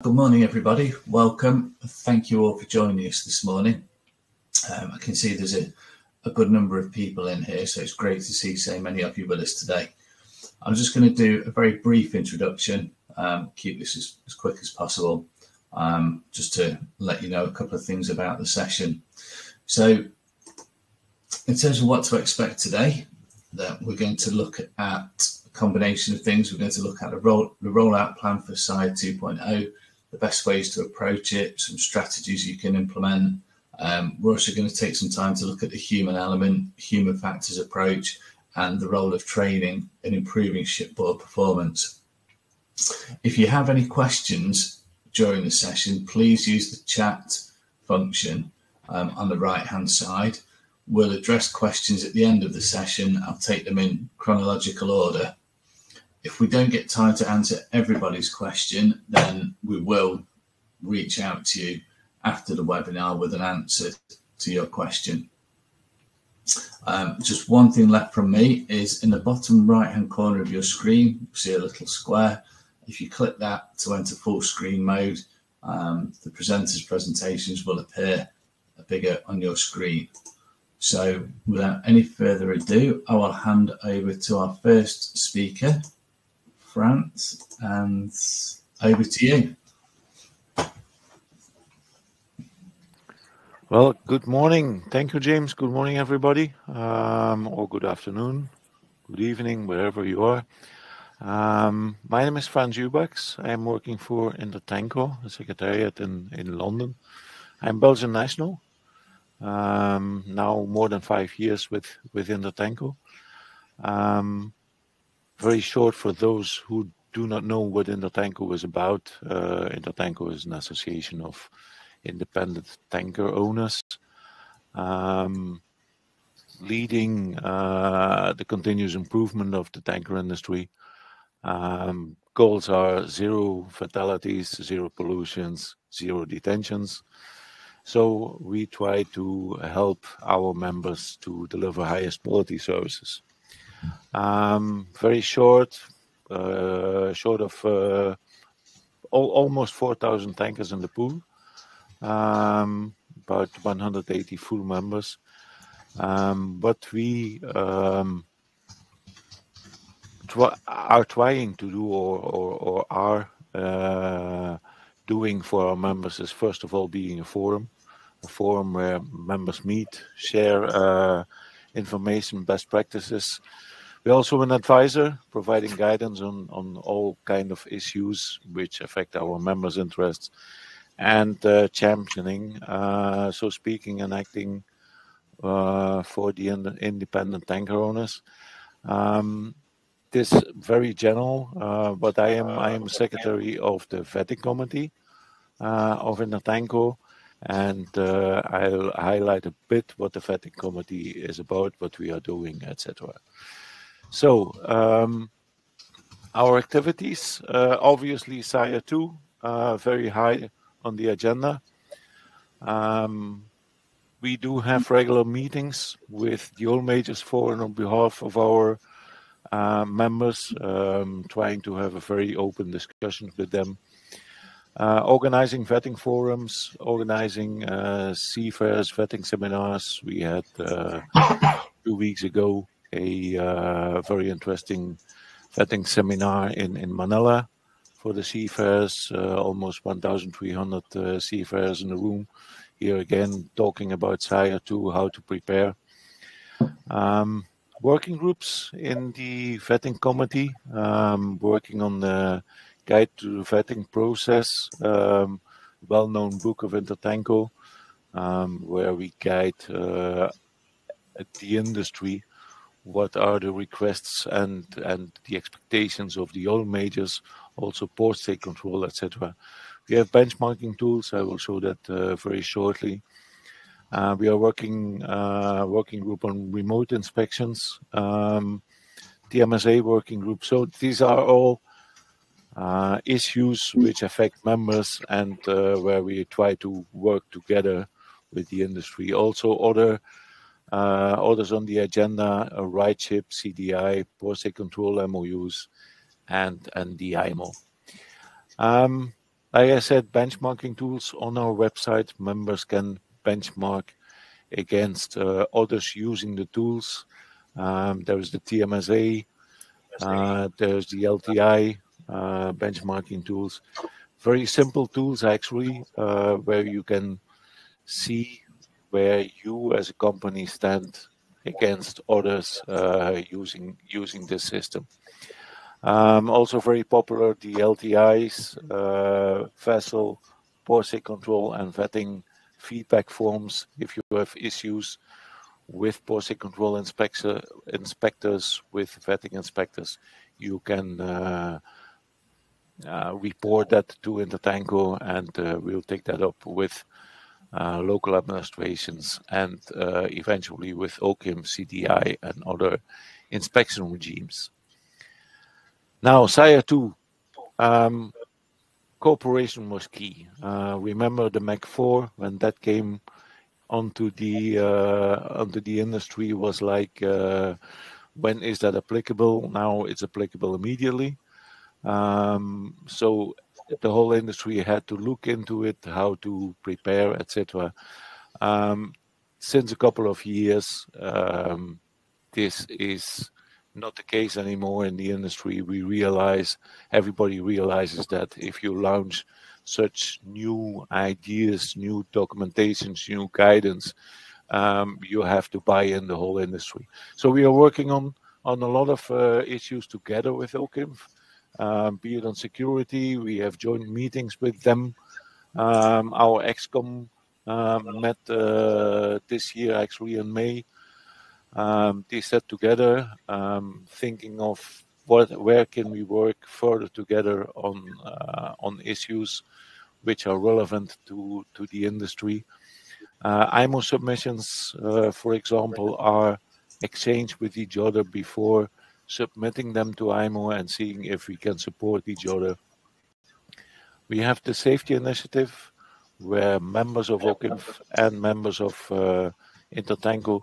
Good morning, everybody. Welcome. Thank you all for joining us this morning. Um, I can see there's a, a, good number of people in here, so it's great to see so many of you with us today. I'm just going to do a very brief introduction, um, keep this as, as, quick as possible, um, just to let you know a couple of things about the session. So, in terms of what to expect today, that we're going to look at a combination of things. We're going to look at the, roll, the rollout plan for SIRE 2.0 the best ways to approach it, some strategies you can implement. Um, we're also going to take some time to look at the human element, human factors approach, and the role of training in improving shipboard performance. If you have any questions during the session, please use the chat function um, on the right hand side. We'll address questions at the end of the session. I'll take them in chronological order if we don't get time to answer everybody's question, then we will reach out to you after the webinar with an answer to your question. Um, just one thing left from me is in the bottom right hand corner of your screen, you see a little square. If you click that to enter full screen mode, um, the presenter's presentations will appear bigger on your screen. So without any further ado, I will hand over to our first speaker, Frans, and over to you. Well, good morning. Thank you, James. Good morning, everybody, um, or good afternoon, good evening, wherever you are. Um, my name is Frans Ubaghs. I'm working for Intertanko, the secretariat in, in London. I'm Belgian national. Um, now more than five years with, with Intertanko. Um, very short for those who do not know what Intertanko is about. Uh, Intertanko is an association of independent tanker owners um, leading uh, the continuous improvement of the tanker industry. Um, goals are zero fatalities, zero pollutions, zero detentions. So we try to help our members to deliver highest quality services. Um, very short, uh, short of uh, al almost 4,000 tankers in the pool, um, about 180 full members. Um, what we um, are trying to do or, or, or are uh, doing for our members is first of all being a forum, a forum where members meet, share uh, information, best practices, we're also an advisor, providing guidance on, on all kind of issues which affect our members' interests, and uh, championing, uh, so speaking and acting uh, for the in independent tanker owners. Um, this very general, uh, but I am I am secretary of the vetting committee uh, of Intertanko, and uh, I'll highlight a bit what the vetting committee is about, what we are doing, etc. So, um, our activities, uh, obviously SIRE 2, uh, very high on the agenda. Um, we do have regular meetings with the oil majors forum on behalf of our uh, members, um, trying to have a very open discussion with them. Uh, organizing vetting forums, organizing uh, vetting seminars. We had uh, two weeks ago a uh, very interesting vetting seminar in, in Manila for the seafarers, uh, almost 1,300 uh, seafarers in the room. Here again, talking about SIRE 2, how to prepare. Um, working groups in the vetting committee, um, working on the guide to the vetting process, um, well-known book of Intertanko, um, where we guide uh, the industry what are the requests and and the expectations of the oil majors, also port state control, etc. We have benchmarking tools. I will show that uh, very shortly. Uh, we are working uh, working group on remote inspections, um, the MSA working group. So these are all uh, issues which affect members and uh, where we try to work together with the industry. Also, other others on the agenda are RightShip, CDI, Port Control MOUs, and, and the IMO. Um, like I said, benchmarking tools on our website. Members can benchmark against uh, others using the tools. Um, there's the TMSA, uh, there's the LTI uh, benchmarking tools. Very simple tools, actually, uh, where you can see where you as a company stand against others uh, using using this system. Um, also very popular, the LTIs, uh, vessel, POSIX control and vetting feedback forms if you have issues with POSIX control inspector, inspectors, with vetting inspectors, you can uh, uh, report that to Intertanko and uh, we'll take that up with uh, local administrations and uh, eventually with OCIMF, CDI and other inspection regimes. Now, SIRE 2, um, cooperation was key. Uh, remember the Mac 4 when that came onto the onto the industry was like when is that applicable? Now it's applicable immediately. Um, so the whole industry had to look into it, how to prepare, etc. Um, since a couple of years, um, this is not the case anymore in the industry. We realize, everybody realizes that if you launch such new ideas, new documentations, new guidance, um, you have to buy in the whole industry. So we are working on on a lot of uh, issues together with OCIMF, be it on security. We have joint meetings with them. Um, our ExCom um, met uh, this year, actually in May, um, they sat together, um, thinking of what, where can we work further together on uh, on issues which are relevant to to the industry. Uh, IMO submissions, uh, for example, are exchanged with each other before submitting them to IMO and seeing if we can support each other. We have the safety initiative, where members of OCIMF and members of uh, Intertanko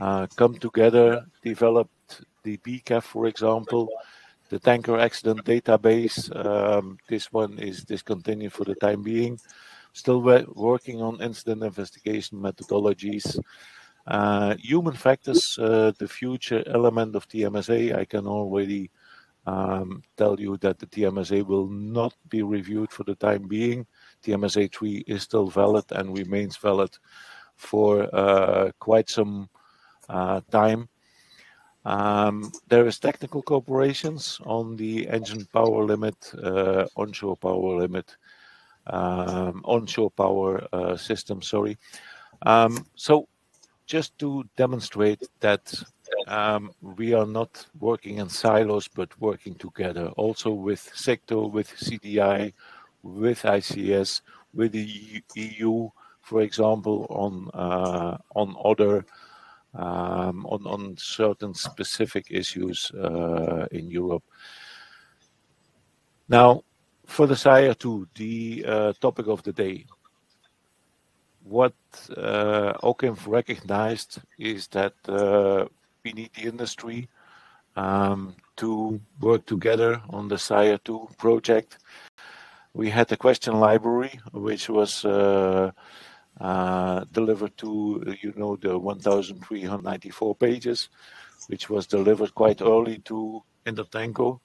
uh, come together, developed the BCAF, for example, the tanker accident database. Um, this one is discontinued for the time being. Still working on incident investigation methodologies. Uh, human factors, uh, the future element of TMSA, I can already um, tell you that the TMSA will not be reviewed for the time being. TMSA 3 is still valid and remains valid for uh, quite some uh, time. Um, there is technical cooperations on the engine power limit, uh, onshore power limit, um, onshore power uh, system, sorry. Um, so just to demonstrate that um, we are not working in silos, but working together, also with sector, with CDI, with ICS, with the EU, for example, on uh, on other um, on, on certain specific issues uh, in Europe. Now, for the SIRE 2, the uh, topic of the day. What uh, OCIMF recognized is that uh, we need the industry um, to work together on the SIRE 2 project. We had a question library, which was uh, uh, delivered to, you know, the 1,394 pages, which was delivered quite early to Intertanko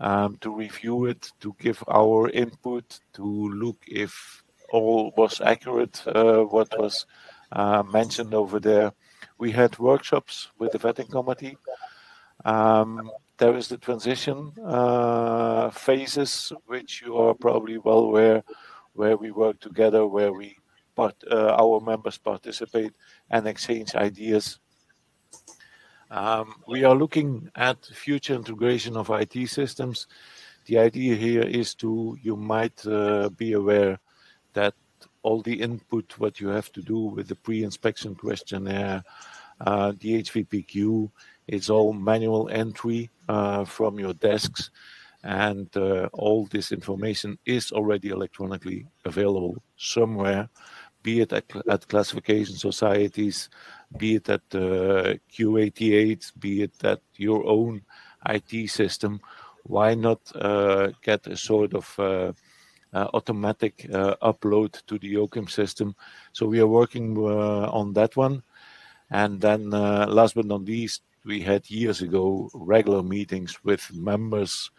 um, to review it, to give our input, to look if all was accurate, uh, what was uh, mentioned over there. We had workshops with the vetting committee. Um, there is the transition uh, phases, which you are probably well aware, where we work together, where we but uh, our members participate and exchange ideas. Um, we are looking at future integration of IT systems. The idea here is to, you might uh, be aware that all the input, what you have to do with the pre-inspection questionnaire, uh, the HVPQ, it's all manual entry uh, from your desks and uh, all this information is already electronically available somewhere be it at, at classification societies, be it at uh, Q88, be it at your own IT system. Why not uh, get a sort of uh, automatic uh, upload to the OCIMF system. So we are working uh, on that one. And then last but not least, we had years ago regular meetings with members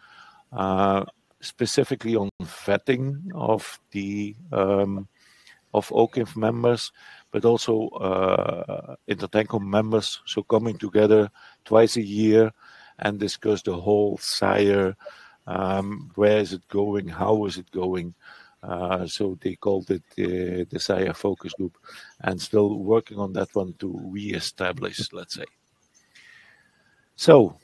specifically on vetting of the um, of OCIMF members, but also uh, Intertanko members. So coming together twice a year and discuss the whole SIRE, um, where is it going, how is it going. Uh, so they called it uh, the SIRE focus group and still working on that one to re-establish, let's say. So,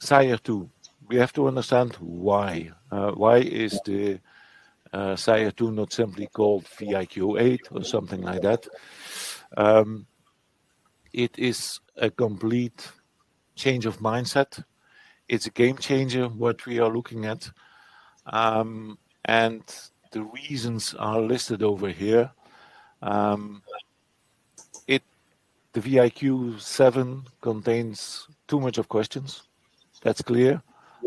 SIRE 2, we have to understand why. Uh, why is the uh, SIRE 2 not simply called VIQ 8 or something like that? Um, it is a complete change of mindset. It's a game changer, what we are looking at. Um, and the reasons are listed over here. Um, it the VIQ 7 contains too much of questions. That's clear.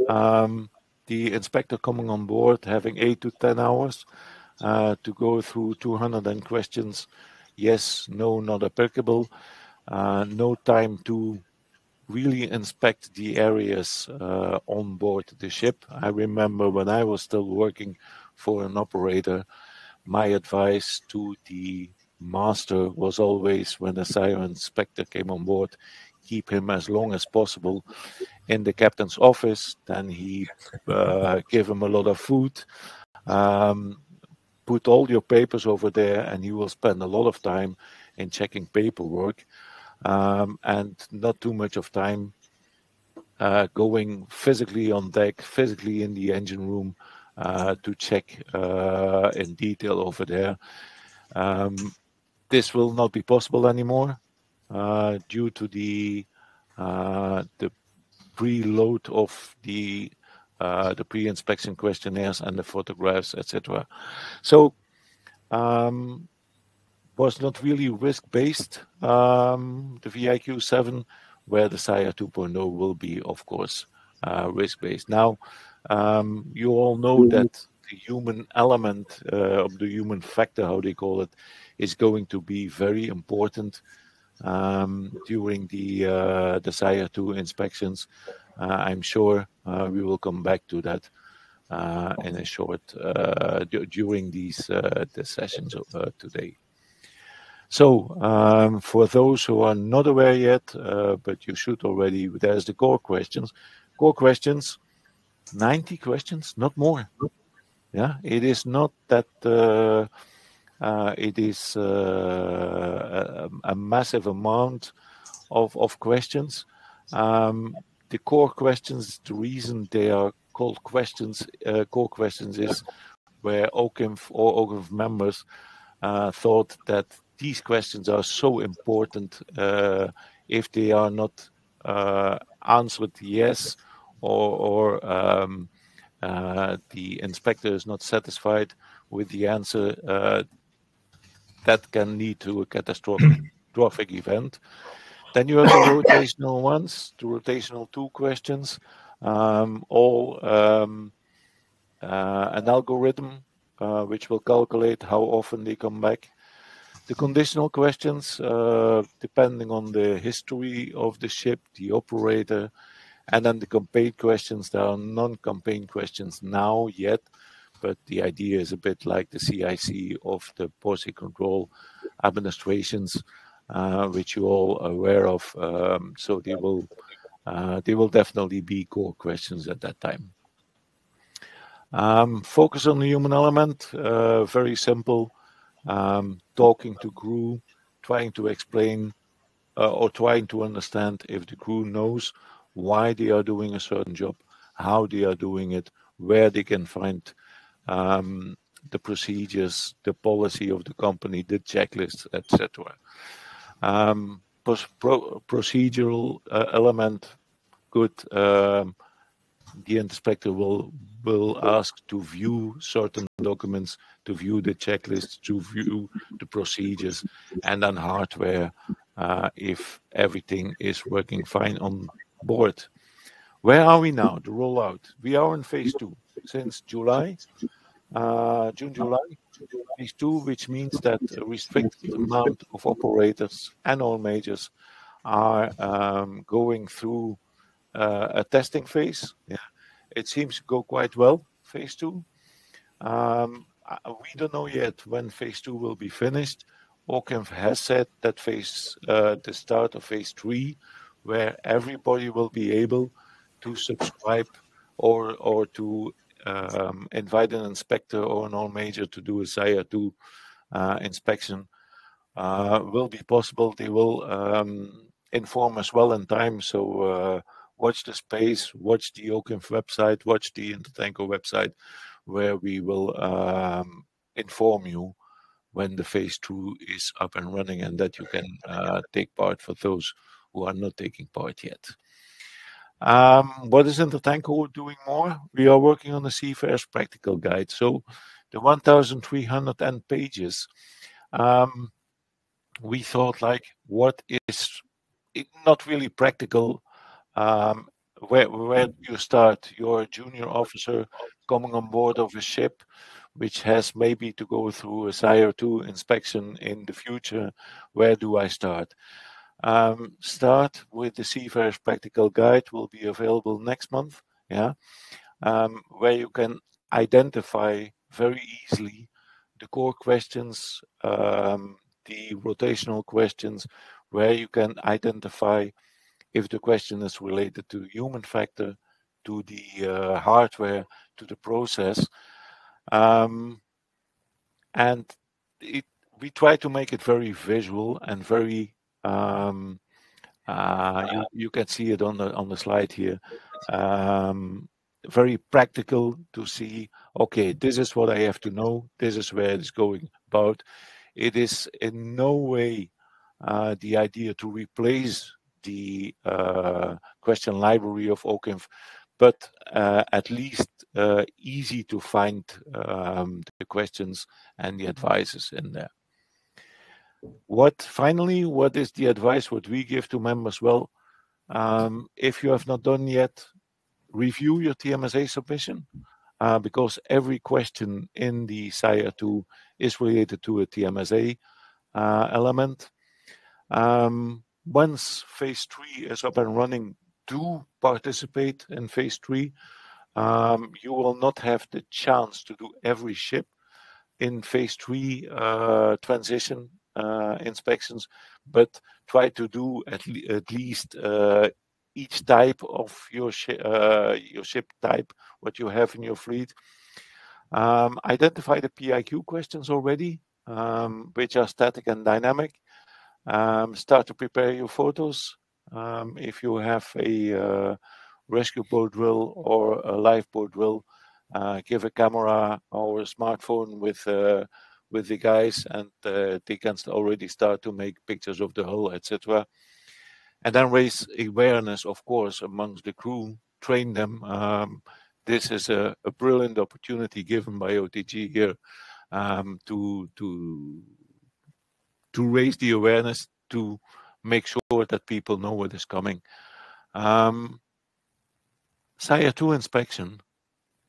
Um, the inspector coming on board, having eight to 10 hours uh, to go through 200 questions. Yes, no, not applicable. Uh, no time to really inspect the areas uh, on board the ship. I remember when I was still working for an operator, my advice to the master was always when a SIRE inspector came on board, keep him as long as possible in the captain's office. Then he uh, give him a lot of food. Um, put all your papers over there, and he will spend a lot of time in checking paperwork, um, and not too much of time uh, going physically on deck, physically in the engine room uh, to check uh, in detail over there. Um, this will not be possible anymore uh, due to the uh, the preload of the uh, the pre-inspection questionnaires and the photographs, etc. So um, was not really risk-based. Um, the VIQ 7, where the SIRE 2.0 will be, of course, uh, risk-based. Now, um, you all know that the human element uh, of the human factor, how they call it, is going to be very important um, during the uh, the SIRE 2 inspections. Uh, I'm sure uh, we will come back to that in a short during these the sessions today. So, um, for those who are not aware yet, uh, but you should already, there's the core questions. Core questions, 90 questions, not more. Yeah, it is not that uh, uh, it is uh, a, a, massive amount of, of questions. Um, the core questions, the reason they are called questions, uh, core questions, is where OCIMF or OCIMF members uh, thought that these questions are so important. Uh, if they are not uh, answered yes, or, or um, the inspector is not satisfied with the answer, that can lead to a catastrophic event. Then you have the rotational ones, the rotational two questions, um, all um, uh, an algorithm uh, which will calculate how often they come back. The conditional questions, uh, depending on the history of the ship, the operator, and then the campaign questions. There are non-campaign questions now yet, but the idea is a bit like the CIC of the policy control administrations, uh, which you all are aware of. Um, so they will uh, they will definitely be core questions at that time. Um, focus on the human element, uh, very simple. Um, talking to crew, trying to explain uh, or trying to understand if the crew knows why they are doing a certain job, how they are doing it, where they can find um, the procedures, the policy of the company, the checklists, etc. Um, pro procedural uh, element good. Um, the inspector will will ask to view certain documents, to view the checklist, to view the procedures, and then hardware uh, if everything is working fine on board. Where are we now? The rollout. We are in phase two since July uh, June, July, phase two, which means that a restricted amount of operators and oil majors are um, going through a testing phase. Yeah, it seems to go quite well. Phase two. Um, we don't know yet when phase two will be finished. OCIMF has said that phase, uh, the start of phase three, where everybody will be able to subscribe or or to um, invite an inspector or an oil major to do a SIRE 2 uh, inspection uh, will be possible. They will um, inform as well in time. So uh, watch the space, watch the OCIMF website, watch the Intertanko website, where we will um, inform you when the phase two is up and running and that you can uh, take part for those who are not taking part yet. Um, what is Intertanko doing more? We are working on the Seafarer's practical guide. So the 1,300 pages, um, we thought like, what is not really practical? Um, where where do you start? You're a junior officer coming on board of a ship, which has maybe to go through a SIRE 2 inspection in the future. Where do I start? Um, start with the Seafarer's Practical Guide will be available next month. Yeah, um, where you can identify very easily the core questions, um, the rotational questions, where you can identify if the question is related to human factor, to the uh, hardware, to the process. Um, and it, we try to make it very visual and very um, uh, you, you, can see it on the on the slide here. Um, very practical to see. Okay, this is what I have to know. This is where it's going about. It is in no way uh, the idea to replace the uh, question library of OCIMF, but uh, at least uh, easy to find um, the questions and the advices in there. What finally, what is the advice what we give to members? Well, um, if you have not done yet, review your TMSA submission uh, because every question in the SIRE 2 is related to a TMSA uh, element. Um, once phase 3 is up and running, do participate in phase 3. Um, you will not have the chance to do every ship in phase 3 uh, transition uh, inspections, but try to do at, le at least uh, each type of your, uh, your ship type, what you have in your fleet. Um, identify the PIQ questions already, um, which are static and dynamic. Um, start to prepare your photos. Um, if you have a uh, rescue boat drill or a lifeboat drill, uh, give a camera or a smartphone with uh, with the guys, and uh, they can already start to make pictures of the hull, etc. And then raise awareness, of course, amongst the crew, train them. Um, this is a, a, brilliant opportunity given by OTG here um, to to to raise the awareness to make sure that people know what is coming. Um, SIRE 2 inspection,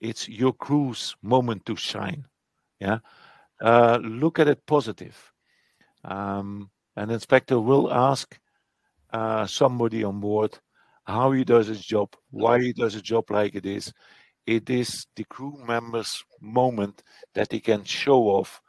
it's your crew's moment to shine. Yeah, uh, look at it positive. Um, an inspector will ask uh, somebody on board how he does his job, why he does a job like it is. It is the crew member's moment that he can show off,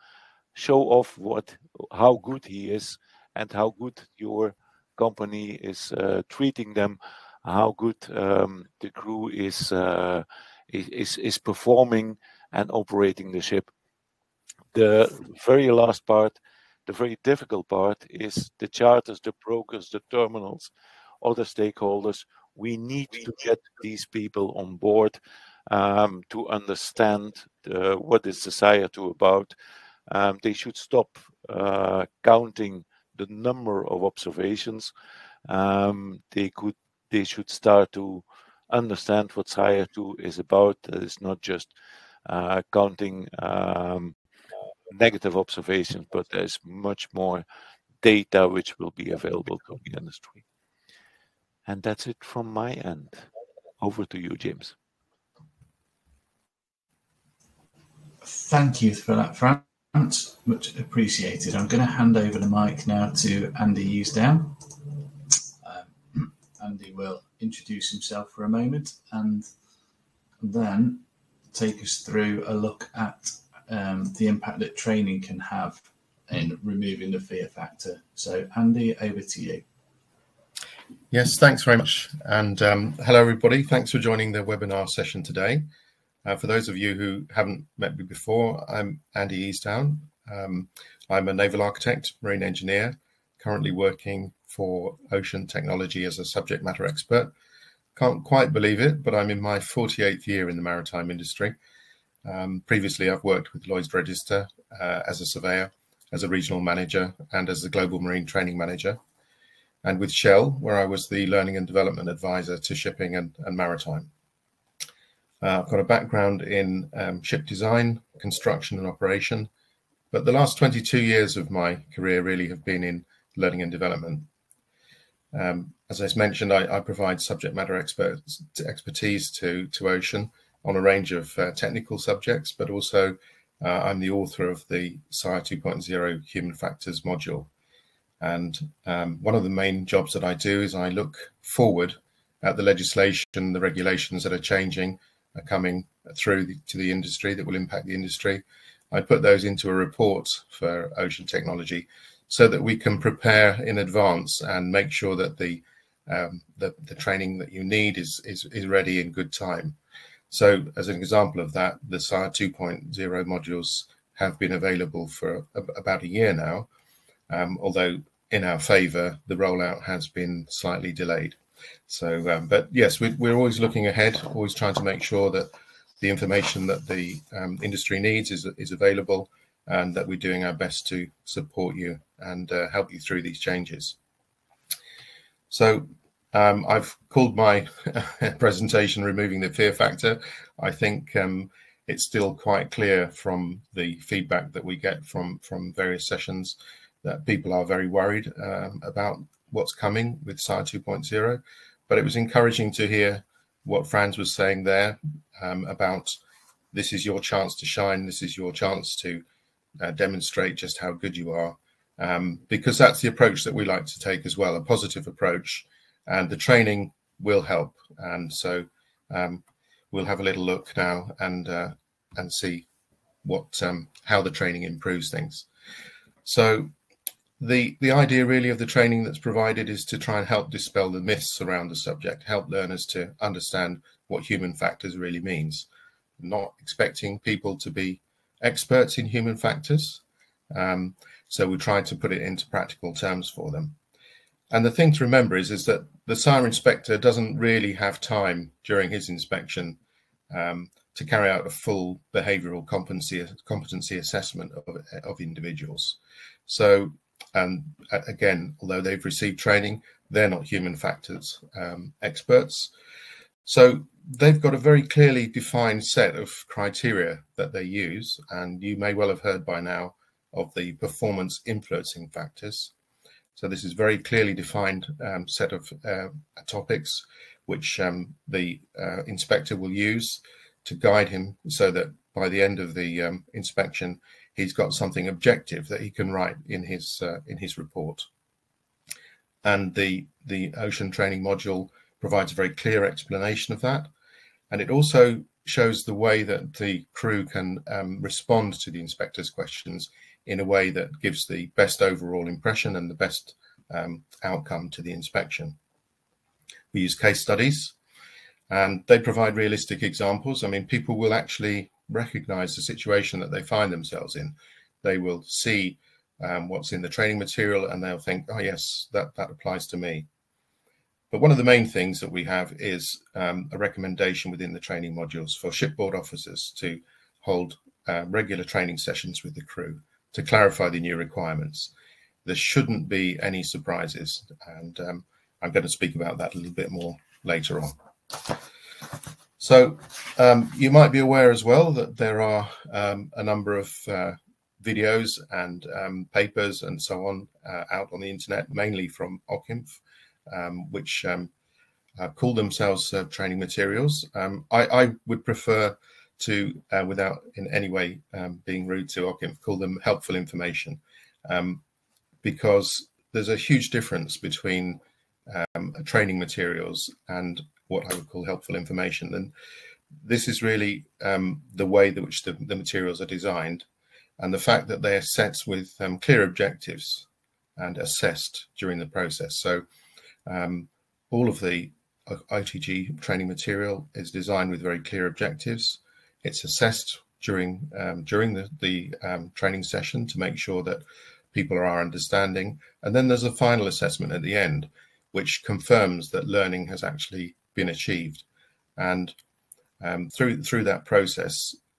show off what, how good he is, and how good your company is uh, treating them, how good um, the crew is, uh, is is performing and operating the ship the very last part, the very difficult part, is the charters, the brokers, the terminals, other stakeholders. We need to get these people on board um, to understand uh, what is 2 about. Um, they should stop uh, counting the number of observations. Um, they could, they should start to understand what SIRE 2 is about. It's not just uh, counting um, negative observations, but there's much more data which will be available to the industry. And that's it from my end. Over to you, James. thank you for that, Frank. Much appreciated. I'm going to hand over the mic now to Andy Easdown. Um, Andy will introduce himself for a moment and then take us through a look at um, the impact that training can have in removing the fear factor. So, Andy, over to you. Yes, thanks very much. And um, hello, everybody. Thanks for joining the webinar session today. Uh, for those of you who haven't met me before, I'm Andy Easdown. Um, I'm a naval architect, marine engineer, currently working for Ocean Technology as a subject matter expert. Can't quite believe it, but I'm in my 48th year in the maritime industry. Um, previously, I've worked with Lloyd's Register uh, as a surveyor, as a regional manager, and as a global marine training manager, and with Shell, where I was the learning and development advisor to shipping and, and maritime. Uh, I've got a background in um, ship design, construction, and operation, but the last 22 years of my career really have been in learning and development. Um, as I mentioned, I, I, provide subject matter experts, expertise to, to Ocean on a range of uh, technical subjects, but also uh, I'm the author of the SIRE 2.0 Human Factors module. And um, one of the main jobs that I do is I look forward at the legislation, the regulations that are changing, are coming through the, to the industry that will impact the industry. I put those into a report for Ocean Technology so that we can prepare in advance and make sure that the um, the, the, training that you need is, is, is ready in good time. So as an example of that, the SIRE 2.0 modules have been available for about a year now, um, although in our favour, the rollout has been slightly delayed. So, um, but yes, we, are always looking ahead, always trying to make sure that the information that the um, industry needs is, is available and that we're doing our best to support you and uh, help you through these changes. So um, I've called my presentation Removing the Fear Factor. I think um, it's still quite clear from the feedback that we get from, from various sessions that people are very worried um, about what's coming with SIRE 2.0. But it was encouraging to hear what Frans was saying there um, about this is your chance to shine, this is your chance to uh, demonstrate just how good you are. Um, because that's the approach that we like to take as well, a positive approach and the training will help. And so um, we'll have a little look now and uh, and see what um, how the training improves things. So the the idea really of the training that's provided is to try and help dispel the myths around the subject, help learners to understand what human factors really means. Not expecting people to be experts in human factors. Um, so we try to put it into practical terms for them. And the thing to remember is, is that the SIRE inspector doesn't really have time during his inspection um, to carry out a full behavioural competency, competency assessment of, of individuals. So, and again, although they've received training, they're not human factors um, experts. So they've got a very clearly defined set of criteria that they use, and you may well have heard by now of the performance influencing factors. So this is very clearly defined um, set of uh, topics which um, the uh, inspector will use to guide him so that by the end of the um, inspection, he's got something objective that he can write in his uh, in his report. And the the ocean training module provides a very clear explanation of that, and it also shows the way that the crew can um, respond to the inspector's questions in a way that gives the best overall impression and the best um, outcome to the inspection. We use case studies and they provide realistic examples. I mean, people will actually recognize the situation that they find themselves in. They will see um, what's in the training material and they'll think, oh, yes, that, that applies to me. But one of the main things that we have is um, a recommendation within the training modules for shipboard officers to hold uh, regular training sessions with the crew to clarify the new requirements. There shouldn't be any surprises, and um, I'm going to speak about that a little bit more later on. So um, you might be aware as well that there are um, a number of uh, videos and um, papers and so on uh, out on the internet, mainly from OCIMF, um, which um, uh, call themselves uh, training materials. Um, I, I, would prefer to, uh, without in any way being rude to, I call them helpful information, because there's a huge difference between training materials and what I would call helpful information. And this is really um, the way that which the, the, materials are designed and the fact that they are set with um, clear objectives and assessed during the process. So um, all of the OTG training material is designed with very clear objectives. It's assessed during um, during the, the um, training session to make sure that people are understanding. And then there's a final assessment at the end, which confirms that learning has actually been achieved. And um, through through that process,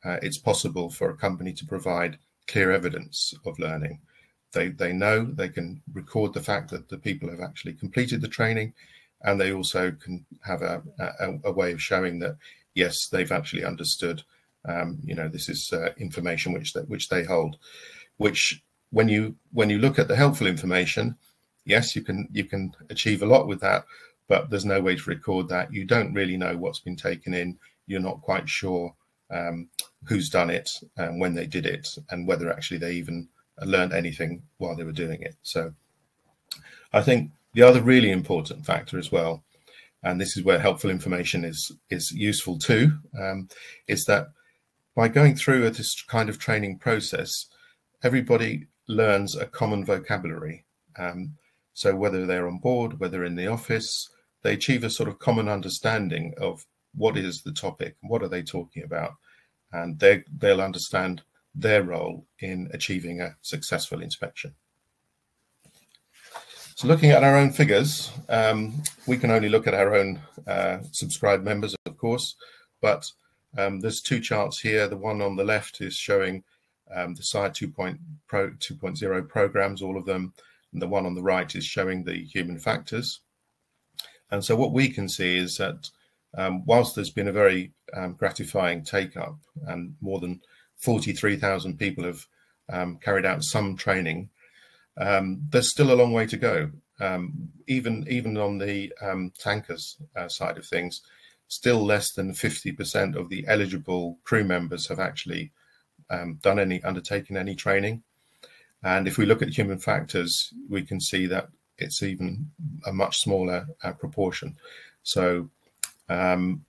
uh, it's possible for a company to provide clear evidence of learning. They they know they can record the fact that the people have actually completed the training, and they also can have a, a, a way of showing that yes, they've actually understood. Um, you know, this is uh, information which that which they hold, which when you when you look at the helpful information, yes, you can you can achieve a lot with that, but there's no way to record that. You don't really know what's been taken in. You're not quite sure um, who's done it and when they did it, and whether actually they even learned anything while they were doing it. So, I think the other really important factor as well, and this is where helpful information is is useful too, um, is that by going through this kind of training process, everybody learns a common vocabulary. Um, so whether they're on board, whether in the office, they achieve a sort of common understanding of what is the topic, what are they talking about, and they they'll understand their role in achieving a successful inspection. So looking at our own figures, um, we can only look at our own uh, subscribed members, of course, but um, there's two charts here. The one on the left is showing um, the SIRE 2.0 programs, all of them. And the one on the right is showing the human factors. And so what we can see is that um, whilst there's been a very um, gratifying take up and more than 43,000 people have um, carried out some training, um, there's still a long way to go. Um, even even on the um, tankers uh, side of things, still less than 50% of the eligible crew members have actually done any undertaken any training. And if we look at human factors, we can see that it's even a much smaller uh, proportion. So um,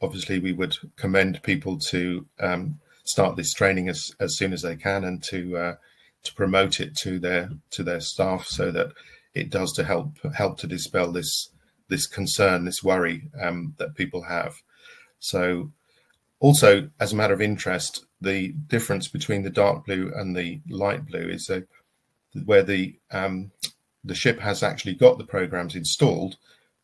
obviously we would commend people to um, start this training as, as soon as they can and to uh, to promote it to their to their staff so that it does to help help to dispel this this concern, this worry um, that people have. So also, as a matter of interest, the difference between the dark blue and the light blue is a, where the um, the ship has actually got the programs installed,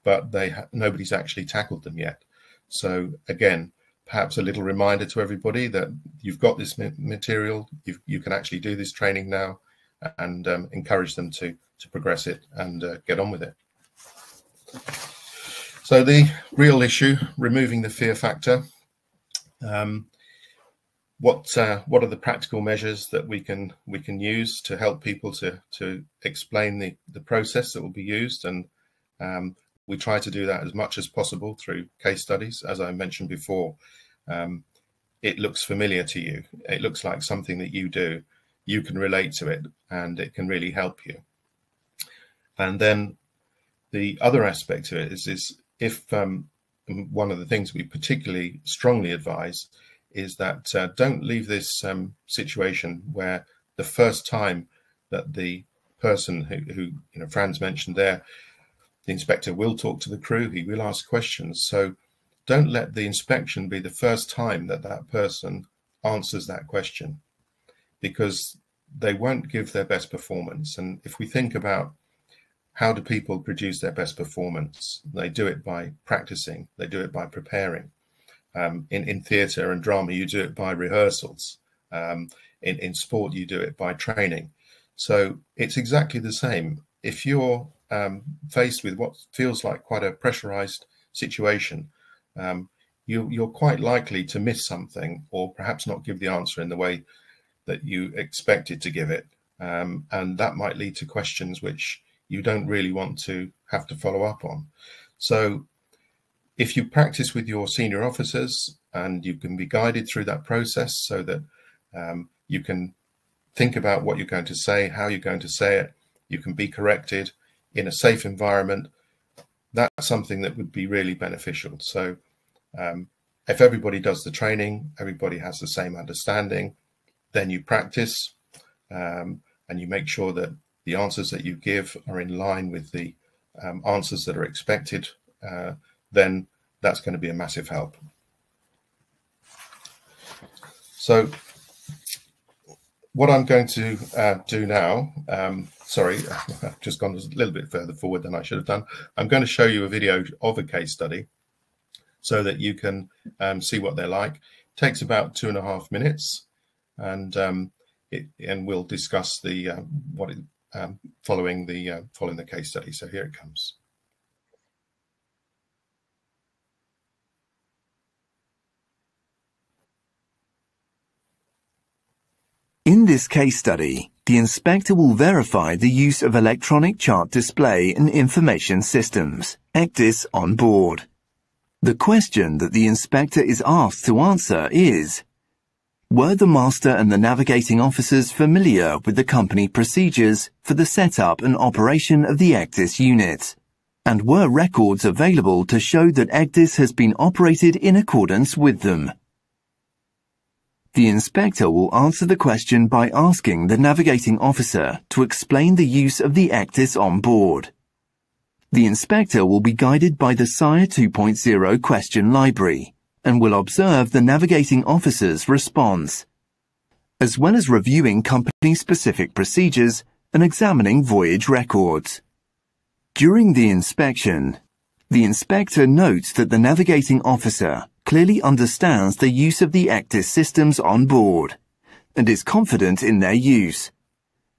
but they nobody's actually tackled them yet. So again, perhaps a little reminder to everybody that you've got this material, you can actually do this training now, and um, encourage them to to progress it and uh, get on with it. So the real issue, removing the fear factor. Um, what uh, what are the practical measures that we can we can use to help people to to explain the the process that will be used? And um, we try to do that as much as possible through case studies. As i mentioned before um, it looks familiar to you. It looks like something that you do. You can relate to it and it can really help you. And then the other aspect of it is is if um, one of the things we particularly strongly advise is that uh, don't leave this um, situation where the first time that the person who, who, you know Frans mentioned there, the inspector will talk to the crew, he will ask questions. So don't let the inspection be the first time that that person answers that question, because they won't give their best performance. And if we think about how do people produce their best performance, they do it by practicing, they do it by preparing um, in in theatre and drama, you do it by rehearsals. Um, in in sport, you do it by training. So it's exactly the same. If you're um, faced with what feels like quite a pressurized situation, um, you, you're quite likely to miss something or perhaps not give the answer in the way that you expected to give it. Um, and that might lead to questions which you don't really want to have to follow up on. So if you practice with your senior officers and you can be guided through that process so that um, you can think about what you're going to say, how you're going to say it, you can be corrected in a safe environment, that's something that would be really beneficial. So um, if everybody does the training, everybody has the same understanding, then you practice um, and you make sure that the answers that you give are in line with the um, answers that are expected, uh, then that's going to be a massive help. So what I'm going to uh, do now, um, sorry, I've just gone a little bit further forward than I should have done. I'm going to show you a video of a case study so that you can um, see what they're like. It takes about two and a half minutes, and um, it, and we'll discuss the uh, what it, um, following the uh, following the case study. So here it comes. In this case study, the inspector will verify the use of electronic chart display and information systems, ECDIS, on board. The question that the inspector is asked to answer is, were the master and the navigating officers familiar with the company procedures for the setup and operation of the ECDIS unit? And were records available to show that ECDIS has been operated in accordance with them? The inspector will answer the question by asking the navigating officer to explain the use of the ECDIS on board. The inspector will be guided by the SIRE 2.0 question library and will observe the navigating officer's response, as well as reviewing company-specific procedures and examining voyage records. During the inspection, the inspector notes that the navigating officer clearly understands the use of the ECDIS systems on board and is confident in their use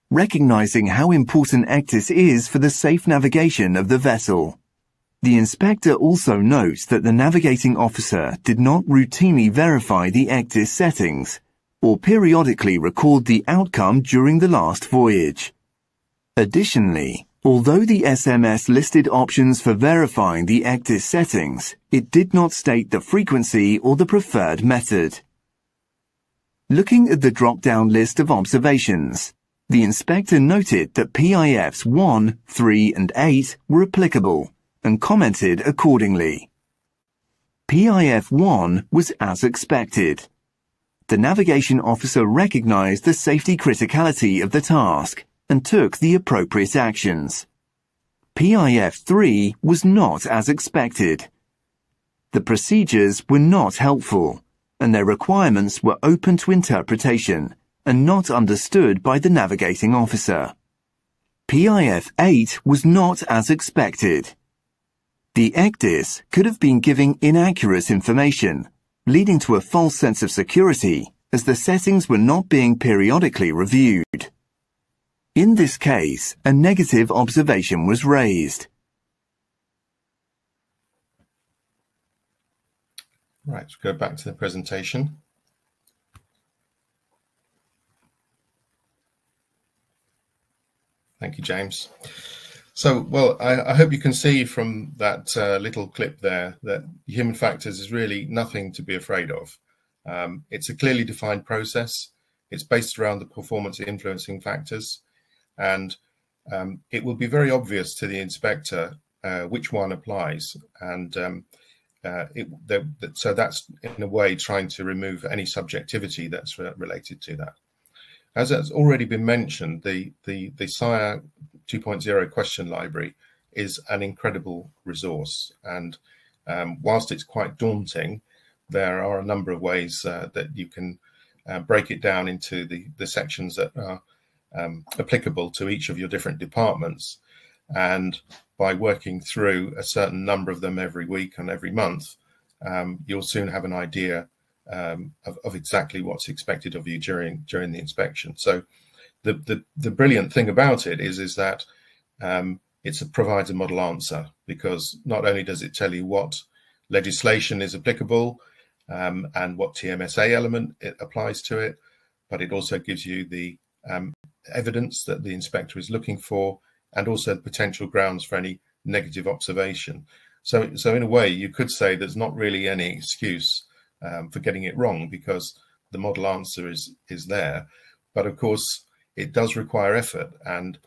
recognizing how important ECDIS is for the safe navigation of the vessel. The inspector also notes that the navigating officer did not routinely verify the ECDIS settings or periodically record the outcome during the last voyage. Additionally, although the SMS listed options for verifying the ECDIS settings, it did not state the frequency or the preferred method. Looking at the drop-down list of observations, the inspector noted that PIFs 1, 3 and 8 were applicable and commented accordingly. PIF 1 was as expected. The navigation officer recognized the safety criticality of the task and took the appropriate actions. PIF 3 was not as expected. The procedures were not helpful and their requirements were open to interpretation and not understood by the navigating officer. PIF 8 was not as expected. The ECDIS could have been giving inaccurate information, leading to a false sense of security as the settings were not being periodically reviewed. In this case, a negative observation was raised. Right, let's go back to the presentation. Thank you, James. So, well, I, I hope you can see from that uh, little clip there that human factors is really nothing to be afraid of. Um, it's a clearly defined process. It's based around the performance influencing factors, and um, it will be very obvious to the inspector uh, which one applies. And um, uh, it, so that's in a way trying to remove any subjectivity that's re related to that. As has already been mentioned, the, the, the SIRE 2.0 question library is an incredible resource. And um, whilst it's quite daunting, there are a number of ways uh, that you can uh, break it down into the, the sections that are um, applicable to each of your different departments. And by working through a certain number of them every week and every month, um, you'll soon have an idea um, of, of, exactly what's expected of you during during the inspection. So, the the, the brilliant thing about it is is that um, it provides a model answer because not only does it tell you what legislation is applicable um, and what TMSA element it applies to it, but it also gives you the um, evidence that the inspector is looking for and also potential grounds for any negative observation. So, so in a way, you could say there's not really any excuse um, for getting it wrong because the model answer is is there. But of course, it does require effort, and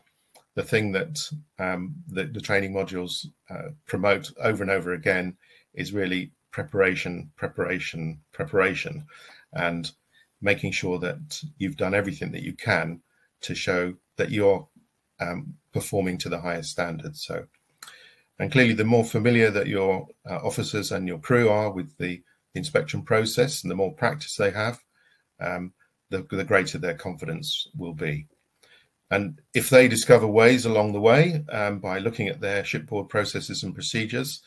the thing that um, the, the, training modules uh, promote over and over again is really preparation, preparation, preparation, and making sure that you've done everything that you can to show that you're um, performing to the highest standards. So, and clearly, the more familiar that your uh, officers and your crew are with the, the, inspection process, and the more practice they have, um, the, the greater their confidence will be. And if they discover ways along the way um, by looking at their shipboard processes and procedures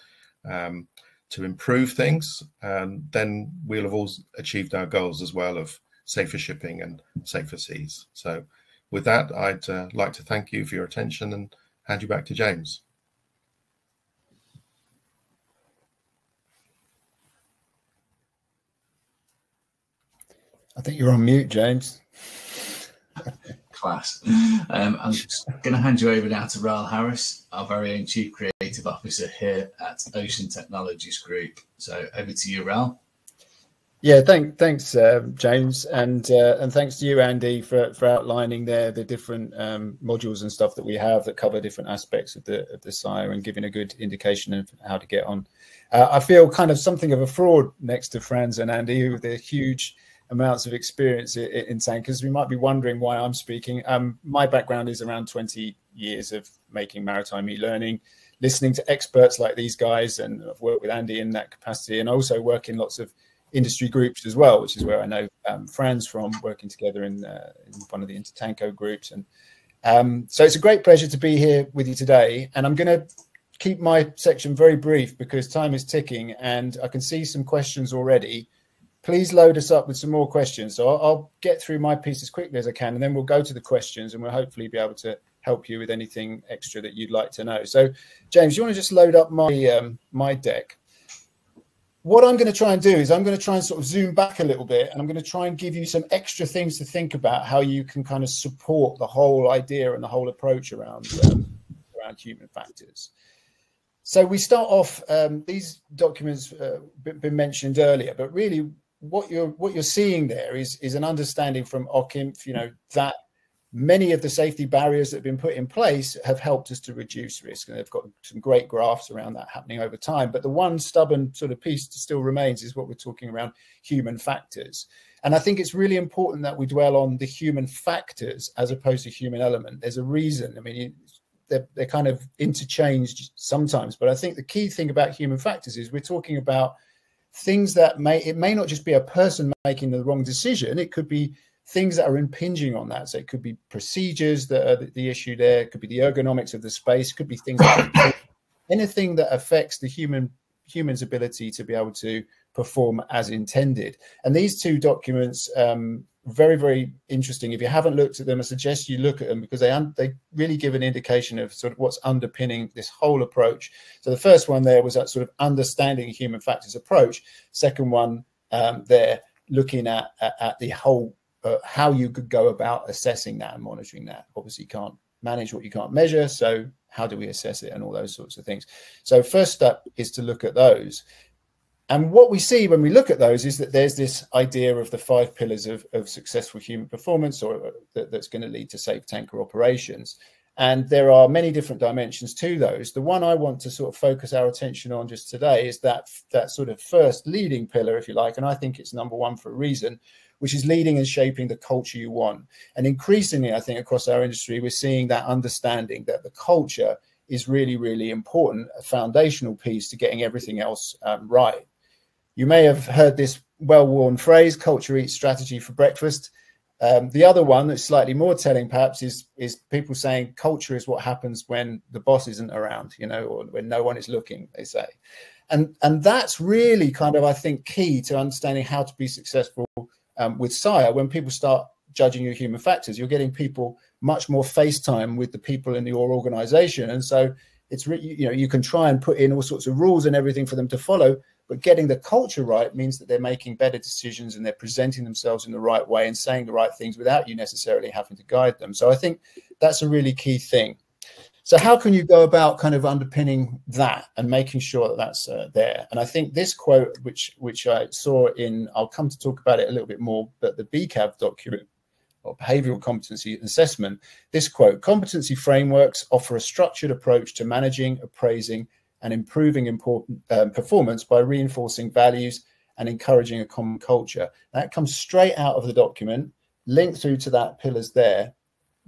um, to improve things, um, then we'll have all achieved our goals as well of safer shipping and safer seas. So, with that, I'd uh, like to thank you for your attention and hand you back to James. I think you're on mute, James. Class. Um, I'm just going to hand you over now to Raal Harris, our very own Chief Creative Officer here at Ocean Technologies Group. So over to you, Raal. Yeah, thank, thanks, uh, James, and uh, and thanks to you, Andy, for, for outlining there the different um, modules and stuff that we have that cover different aspects of the of the SIRE and giving a good indication of how to get on. Uh, I feel kind of something of a fraud next to Frans and Andy, with their huge amounts of experience in, in tankers. We might be wondering why I'm speaking. Um, my background is around 20 years of making maritime e-learning, listening to experts like these guys, and I've worked with Andy in that capacity, and also work in lots of industry groups as well, which is where I know um, Frans from, working together in, uh, in one of the Intertanko groups. And um, so it's a great pleasure to be here with you today. And I'm going to keep my section very brief because time is ticking and I can see some questions already. Please load us up with some more questions. So I'll, I'll get through my piece as quickly as I can and then we'll go to the questions and we'll hopefully be able to help you with anything extra that you'd like to know. So James, you want to just load up my um, my deck? What I'm going to try and do is I'm going to try and sort of zoom back a little bit and I'm going to try and give you some extra things to think about how you can kind of support the whole idea and the whole approach around um, around human factors. So we start off. Um, these documents uh, been mentioned earlier, but really, what you're what you're seeing there is is an understanding from OCIMF, you know, that many of the safety barriers that have been put in place have helped us to reduce risk. And they've got some great graphs around that happening over time. But the one stubborn sort of piece still remains is what we're talking around human factors. And I think it's really important that we dwell on the human factors as opposed to human element. There's a reason. I mean, they're, they're kind of interchanged sometimes. But I think the key thing about human factors is we're talking about things that may, it may not just be a person making the wrong decision. It could be things that are impinging on that. So it could be procedures that are the issue there. It could be the ergonomics of the space. It could be things that anything that affects the human human's ability to be able to perform as intended. And these two documents, um, very very interesting. If you haven't looked at them, I suggest you look at them because they un- they really give an indication of sort of what's underpinning this whole approach. So the first one there was that sort of understanding human factors approach. Second one um, there looking at, at, at the whole uh, how you could go about assessing that and monitoring that. Obviously, you can't manage what you can't measure. So, how do we assess it and all those sorts of things? So, first step is to look at those. And what we see when we look at those is that there's this idea of the five pillars of, of successful human performance or uh, that, that's going to lead to safe tanker operations. And there are many different dimensions to those. The one I want to sort of focus our attention on just today is that that sort of first leading pillar, if you like, and I think it's number one for a reason, which is leading and shaping the culture you want. And increasingly, I think across our industry, we're seeing that understanding that the culture is really, really important, a foundational piece to getting everything else um, right. You may have heard this well worn phrase culture eats strategy for breakfast. Um, the other one that's slightly more telling, perhaps, is is people saying culture is what happens when the boss isn't around, you know, or when no one is looking. They say, and and that's really kind of I think key to understanding how to be successful um, with SIRE, when people start judging your human factors, you're getting people much more face time with the people in your organization. And so it's really, you know, you can try and put in all sorts of rules and everything for them to follow, but getting the culture right means that they're making better decisions and they're presenting themselves in the right way and saying the right things without you necessarily having to guide them. So I think that's a really key thing. So how can you go about kind of underpinning that and making sure that that's uh, there? And I think this quote, which which I saw in, I'll come to talk about it a little bit more, but the BCAV document or behavioral competency assessment, this quote, competency frameworks offer a structured approach to managing, appraising, and improving important um, performance by reinforcing values and encouraging a common culture. That comes straight out of the document, linked through to that pillars there,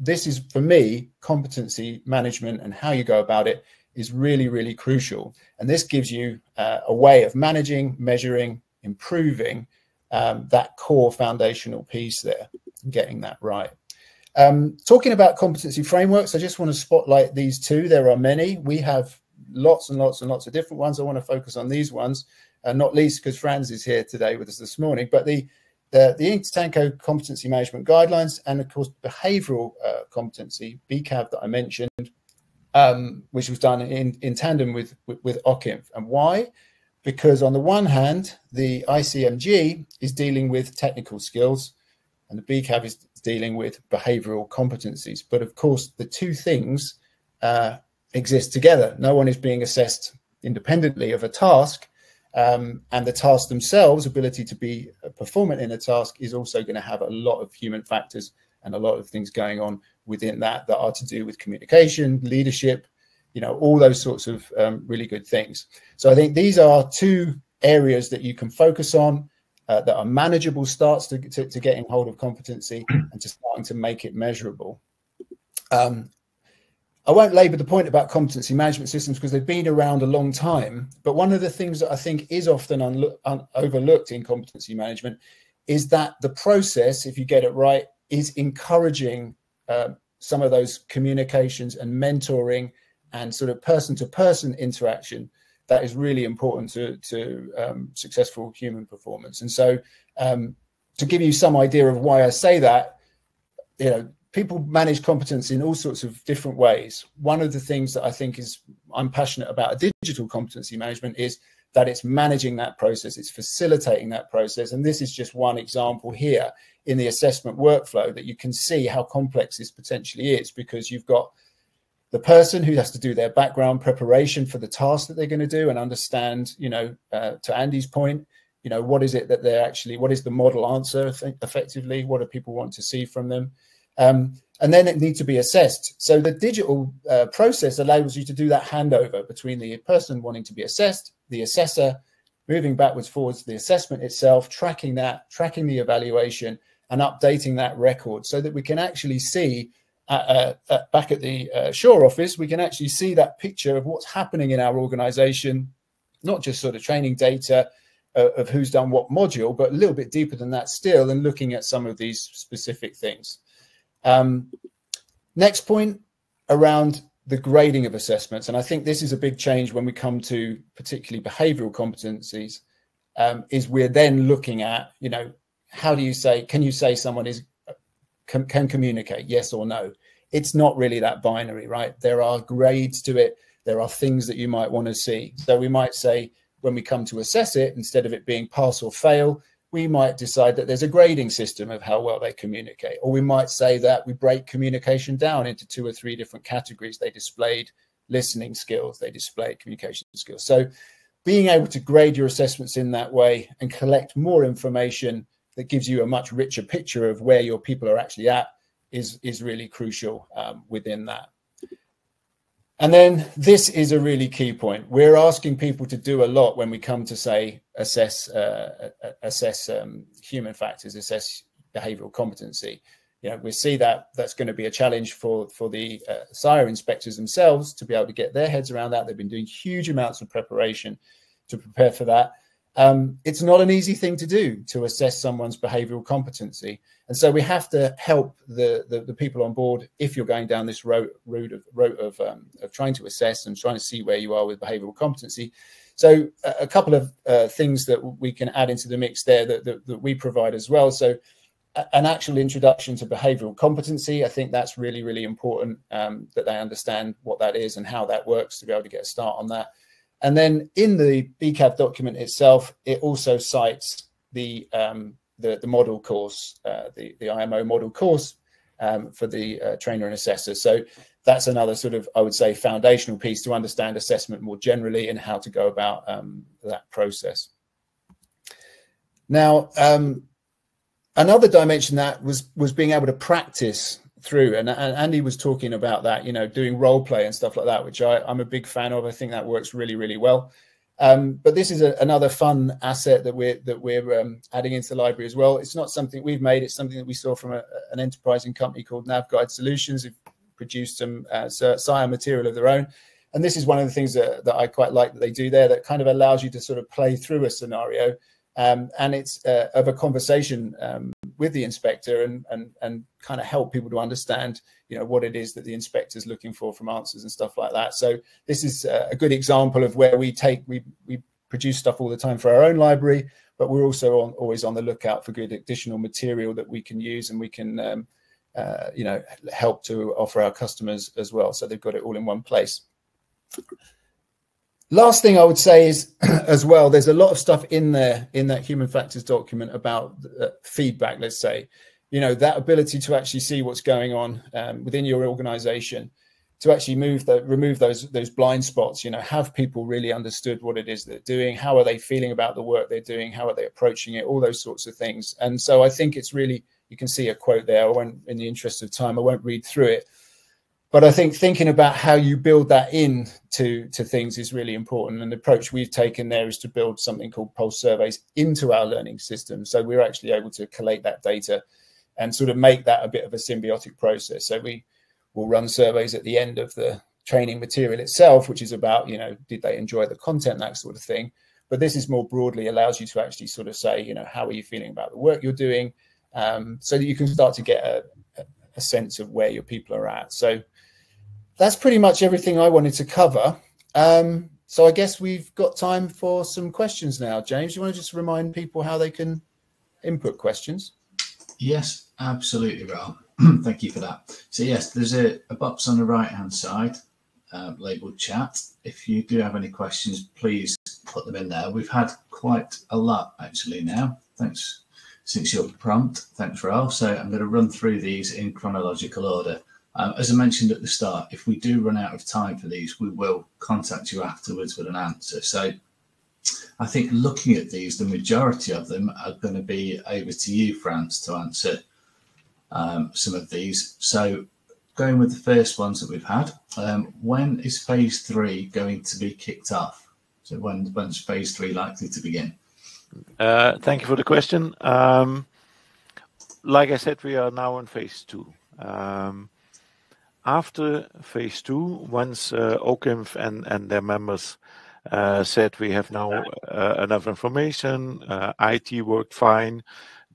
this is for me competency management and how you go about it is really really crucial. And this gives you uh, a way of managing measuring improving um, that core foundational piece there getting that right. Um, talking about competency frameworks i just want to spotlight these two. There are many. We have lots and lots and lots of different ones. I want to focus on these ones uh, not least because frans is here today with us this morning but the the, the Intertanko competency management guidelines, and of course, behavioral uh, competency, BCAV, that I mentioned, um, which was done in, in tandem with, with, with OCIMF. And why? Because on the one hand, the ICMG is dealing with technical skills, and the BCAV is dealing with behavioral competencies. But of course, the two things uh, exist together. No one is being assessed independently of a task um, and the tasks themselves, ability to be performant in a task, is also going to have a lot of human factors and a lot of things going on within that that are to do with communication, leadership, you know, all those sorts of um, really good things. So I think these are two areas that you can focus on uh, that are manageable starts to, to, to, getting hold of competency and to starting to make it measurable. Um, I won't labour the point about competency management systems because they've been around a long time. But one of the things that I think is often un- overlooked in competency management is that the process, if you get it right, is encouraging uh, some of those communications and mentoring and sort of person to person interaction that is really important to, to um, successful human performance. And so, um, to give you some idea of why I say that, you know, people manage competence in all sorts of different ways. One of the things that I think is I'm passionate about a digital competency management is that it's managing that process, it's facilitating that process. And this is just one example here in the assessment workflow that you can see how complex this potentially is because you've got the person who has to do their background preparation for the task that they're going to do and understand, you know, uh, to Andy's point, you know, what is it that they're actually, what is the model answer effectively? What do people want to see from them? Um, and then it needs to be assessed. So the digital uh, process allows you to do that handover between the person wanting to be assessed, the assessor, moving backwards, forwards, the assessment itself, tracking that, tracking the evaluation, and updating that record so that we can actually see uh, uh, back at the uh, Shore office, we can actually see that picture of what's happening in our organization, not just sort of training data uh, of who's done what module, but a little bit deeper than that still, and looking at some of these specific things. Um, next point around the grading of assessments, and I think this is a big change when we come to particularly behavioural competencies, um, is we're then looking at, you know, how do you say, can you say someone is can, can communicate, yes or no? It's not really that binary, right? There are grades to it. There are things that you might want to see. So we might say when we come to assess it, instead of it being pass or fail, we might decide that there's a grading system of how well they communicate. Or we might say that we break communication down into two or three different categories. They displayed listening skills, they displayed communication skills. So being able to grade your assessments in that way and collect more information that gives you a much richer picture of where your people are actually at is, is really crucial um, within that. And then this is a really key point. We're asking people to do a lot when we come to say assess uh, assess um, human factors, assess behavioural competency. You know, we see that that's going to be a challenge for for the uh, SIRE inspectors themselves to be able to get their heads around that. They've been doing huge amounts of preparation to prepare for that. Um, it's not an easy thing to do to assess someone's behavioural competency. And so we have to help the, the, the, people on board if you're going down this road, route of, route of, um, of trying to assess and trying to see where you are with behavioural competency. So a, a couple of uh, things that we can add into the mix there that, that, that we provide as well. So an actual introduction to behavioural competency, I think that's really, really important um, that they understand what that is and how that works to be able to get a start on that. And then in the BCAV document itself, it also cites the um, the, the model course, uh, the, the IMO model course, um, for the uh, trainer and assessor. So that's another sort of, I would say, foundational piece to understand assessment more generally and how to go about um, that process. Now, um, another dimension that was was being able to practice through, and, and, Andy was talking about that, you know, doing role play and stuff like that, which I, I'm a big fan of. I think that works really, really well. Um, but this is a, another fun asset that we're that we're um, adding into the library as well. It's not something we've made; it's something that we saw from a, an enterprising company called NavGuide Solutions, who produced some uh, SIRE material of their own. And this is one of the things that, that I quite like that they do there. That kind of allows you to sort of play through a scenario, um, and it's uh, of a conversation um, with the inspector and and and kind of help people to understand you know what it is that the inspector is looking for from answers and stuff like that. So this is a good example of where we take we we produce stuff all the time for our own library but we're also on, always on the lookout for good additional material that we can use and we can um, uh, you know help to offer our customers as well. So they've got it all in one place last thing i would say is as well there's a lot of stuff in there in that human factors document about uh, feedback let's say. You know that ability to actually see what's going on um, within your organization to actually move the remove those those blind spots you know have people really understood what it is they're doing how are they feeling about the work they're doing how are they approaching it all those sorts of things. And so i think it's really you can see a quote there. I won't in the interest of time i won't read through it but i think thinking about how you build that in to to things is really important and the approach we've taken there is to build something called pulse surveys into our learning system so we're actually able to collate that data and sort of make that a bit of a symbiotic process. So we will run surveys at the end of the training material itself, which is about, you know, did they enjoy the content, that sort of thing. But this is more broadly allows you to actually sort of say, you know, how are you feeling about the work you're doing, um, so that you can start to get a, a sense of where your people are at. So that's pretty much everything I wanted to cover. Um, so I guess we've got time for some questions now. James, you want to just remind people how they can input questions? Yes, absolutely, Raal. Thank you for that. So yes, there's a, a box on the right hand side uh, labeled chat. If you do have any questions, please put them in there. We've had quite a lot actually now. Thanks since your prompt. Thanks, Raal. So I'm going to run through these in chronological order. Um, as I mentioned at the start, if we do run out of time for these, we will contact you afterwards with an answer. So I think looking at these, the majority of them are going to be over to you, Frans, to answer um, some of these. So, going with the first ones that we've had, um, when is phase three going to be kicked off? So, when when's phase three likely to begin? Uh, thank you for the question. Um, like I said, we are now in phase two. Um, after phase two, once uh, and, and their members uh, said we have now uh, enough information, uh, IT worked fine,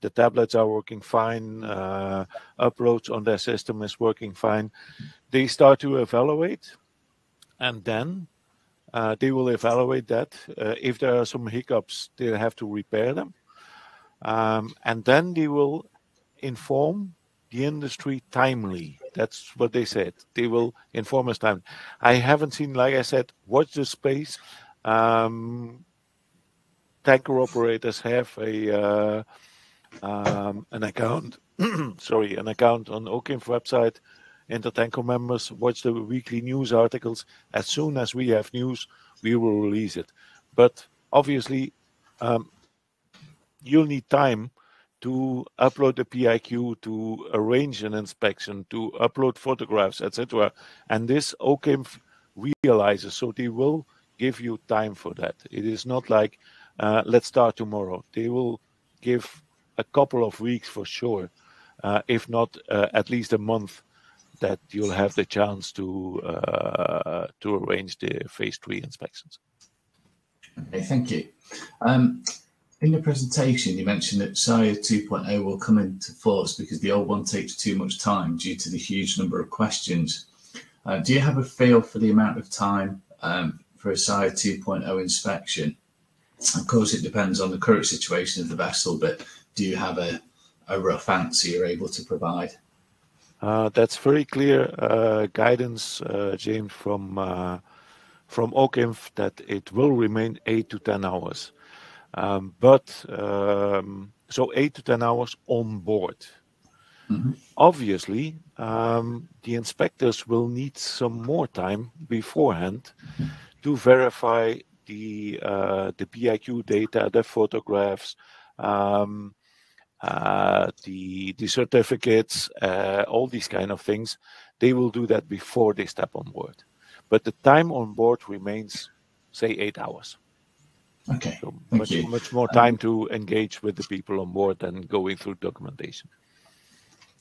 the tablets are working fine, uploads on their system is working fine. They start to evaluate, and then uh, they will evaluate that. Uh, if there are some hiccups, they have to repair them. Um, and then they will inform the industry timely. That's what they said. They will inform us time. I haven't seen, like I said, watch the space. Um, tanker operators have a uh, um, an account. sorry, an account on OCIMF website. Intertanko members watch the weekly news articles. As soon as we have news, we will release it. But obviously, um, you'll need time to upload the PIQ, to arrange an inspection, to upload photographs, etc. And this OCIMF realizes, so they will give you time for that. It is not like, uh, let's start tomorrow. They will give a couple of weeks for sure, uh, if not uh, at least a month, that you'll have the chance to uh, to arrange the phase three inspections. Okay, thank you. Um, in the presentation, you mentioned that SIRE 2.0 will come into force because the old one takes too much time due to the huge number of questions. Uh, do you have a feel for the amount of time um, for a SIRE 2.0 inspection? Of course, it depends on the current situation of the vessel, but do you have a, a rough answer you're able to provide? Uh, that's very clear uh, guidance, uh, James, from uh, from OCIMF that it will remain eight to ten hours. Um, but um, so eight to ten hours on board. Mm-hmm. Obviously, um, the inspectors will need some more time beforehand to verify the uh, the PIQ data, the photographs, um, uh, the the certificates, uh, all these kind of things. They will do that before they step on board, but the time on board remains, say, eight hours. Okay. So much you. much more time um, to engage with the people on board than going through documentation.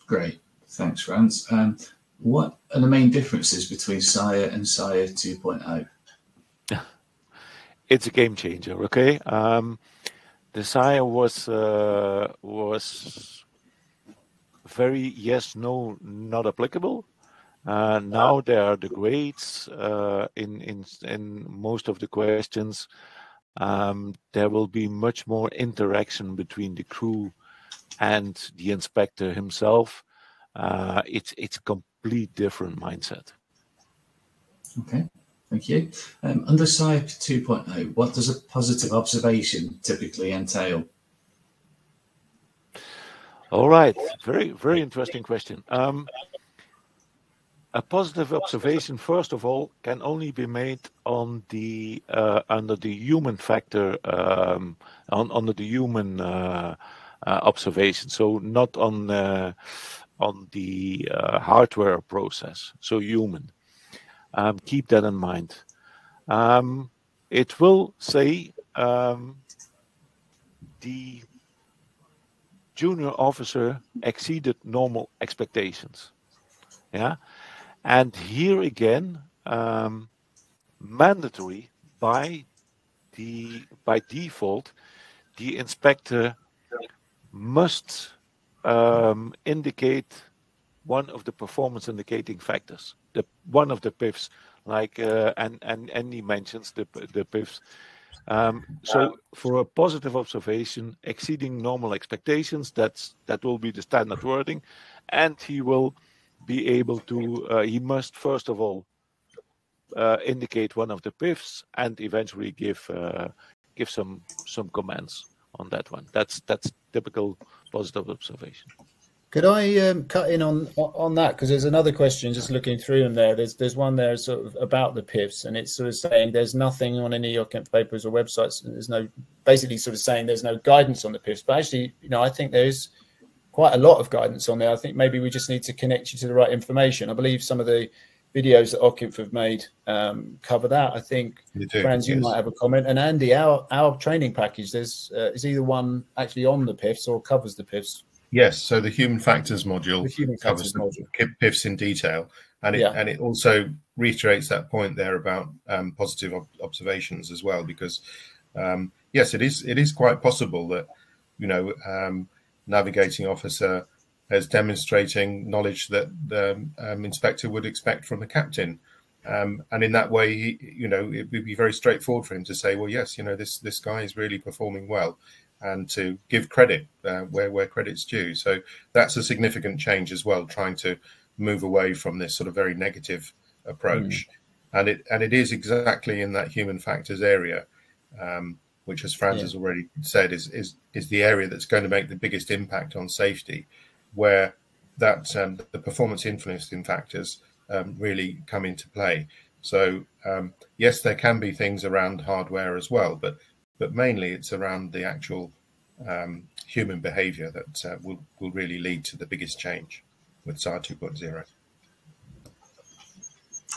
Great, thanks, Frans. Um, what are the main differences between SIRE and SIRE 2.0? It's a game changer. Okay. Um, the SIRE was uh, was very yes, no, not applicable. Uh, now there are the grades uh, in in in most of the questions. Um, there will be much more interaction between the crew and the inspector himself. Uh, it's it's a complete different mindset. Okay. Thank you. Um, under SIRE 2.0, what does a positive observation typically entail? All right, very very interesting question. Um, a positive observation, first of all, can only be made on the uh, under the human factor, um, on under the human uh, uh, observation. So not on uh, on the uh, hardware process. So human. Um, keep that in mind. Um, it will say um, the junior officer exceeded normal expectations. Yeah, and here again, um, mandatory by the by default, the inspector must um, indicate one of the performance indicating factors the one of the PIFs, like uh, and and Andy mentions the the PIFs. Um, so for a positive observation exceeding normal expectations, that's that will be the standard wording, and he will be able to. Uh, he must first of all uh, indicate one of the PIFs and eventually give uh, give some some comments on that one. That's that's typical positive observation. Could I um, cut in on on that because there's another question just looking through them there. There's there's one there sort of about the PIFs and it's sort of saying there's nothing on any OCIMF papers or websites. There's no basically sort of saying there's no guidance on the PIFs. But actually, you know, I think there's quite a lot of guidance on there. I think maybe we just need to connect you to the right information. I believe some of the videos that OCIMF have made um, cover that. I think you yes. might have a comment. And Andy, our our training package, there's uh, is either one actually on the PIFs or covers the PIFs. Yes, so the human factors module the human covers the module. PIFs in detail, and it yeah. and it also reiterates that point there about um, positive ob- observations as well, because um, yes, it is it is quite possible that you know um, navigating officer as demonstrating knowledge that the um, inspector would expect from the captain. Um, and in that way, he, you know, it would be very straightforward for him to say, "Well, yes, you know, this this guy is really performing well." and to give credit uh, where where credit's due. So that's a significant change as well, trying to move away from this sort of very negative approach. Mm. And it and it is exactly in that human factors area, um, which, as Frans yeah. has already said, is is is the area that's going to make the biggest impact on safety, where that um, the performance influencing factors um, really come into play. So um, yes, there can be things around hardware as well, but but mainly it's around the actual um, human behavior that uh, will, will really lead to the biggest change with SIRE 2.0.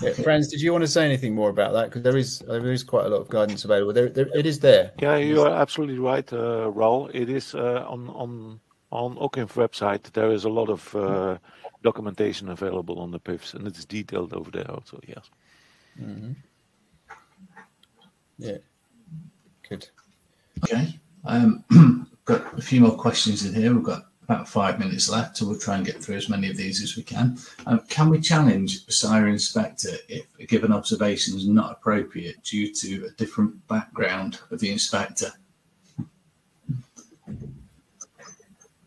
Yeah, Frans, did you want to say anything more about that? Because there is there is quite a lot of guidance available. There, there it is there. Yeah, you are absolutely right, uh, Raal. It is uh, on on on OCIMF website. There is a lot of uh, documentation available on the PIFs, and it's detailed over there also. Yes. Mm-hmm. Yeah. Good. Okay. Um, got a few more questions in here. We've got about five minutes left, so we'll try and get through as many of these as we can. Um, can we challenge a SIRE inspector if a given observation is not appropriate due to a different background of the inspector?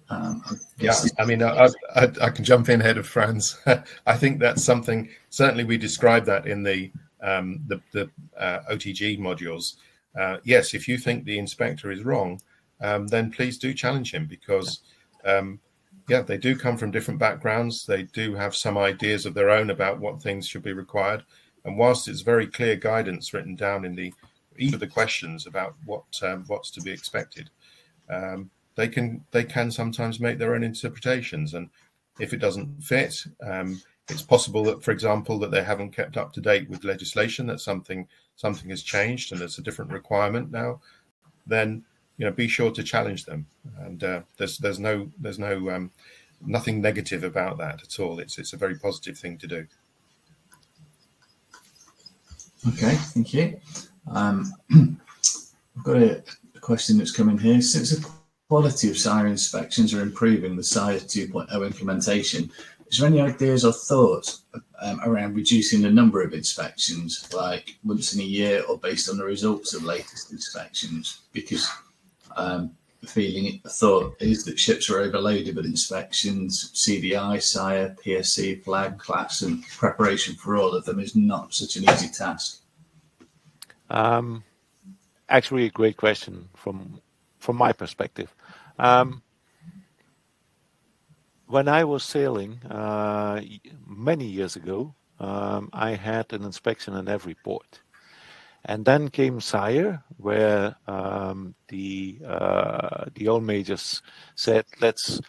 Um, yeah, I mean, I, I, I, can jump in ahead of Frans. I think that's something. Certainly, we describe that in the um, the, the uh, OTG modules uh, yes, if you think the inspector is wrong, um, then please do challenge him because um, yeah, they do come from different backgrounds. They do have some ideas of their own about what things should be required. And whilst it's very clear guidance written down in the each of the questions about what um, what's to be expected, um, they can they can sometimes make their own interpretations. And if it doesn't fit, um, it's possible that, for example, that they haven't kept up to date with legislation. That something something has changed and there's a different requirement now. Then you know be sure to challenge them. And uh, there's there's no there's no um, nothing negative about that at all. It's it's a very positive thing to do. Okay, thank you. Um, I've got a, question that's coming here. Since the quality of SIRE inspections are improving the SIRE 2.0 implementation, is there any ideas or thoughts um, around reducing the number of inspections, like once in a year or based on the results of latest inspections? Because um, feeling, the thought is that ships are overloaded with inspections, CDI, SIRE, PSC, flag, class, and preparation for all of them is not such an easy task. Um, actually, a great question from from my perspective. Um, when I was sailing uh, many years ago, um, I had an inspection in every port. And then came SIRE, where um, the uh, the oil majors said, "Let's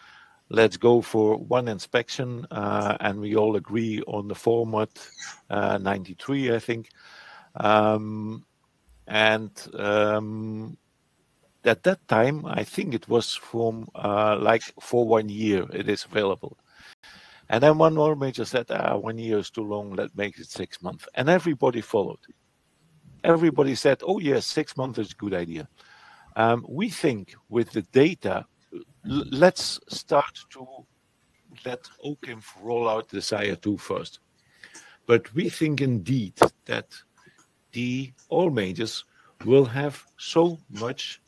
let's go for one inspection," uh, and we all agree on the format, uh, 93, I think. Um, and um, at that time, I think it was from uh, like for one year it is available. And then one oil major said, ah, one year is too long, let's make it six months. And everybody followed everybody said, oh, yes, six months is a good idea. Um, we think with the data, let's start to let OCIMF roll out the SIRE 2 first. But we think indeed that the oil majors will have so much